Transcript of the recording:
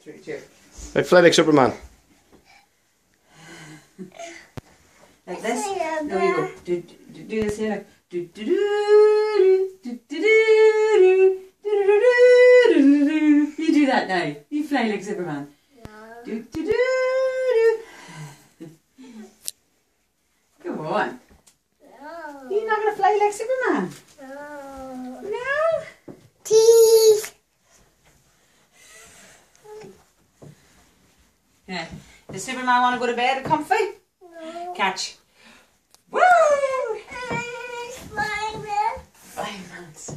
three, two. Right, fly like Superman. Like this? No, you go. Do, do, do this here. Do, do, do, do, do, do, do, do, do, do, do, do, do. You do that now. You fly like Superman. Do, do, do, do. Come on. You're not going to fly like Superman. Yeah. Does Superman want to go to bed comfy? No. Catch. Woo! Five months.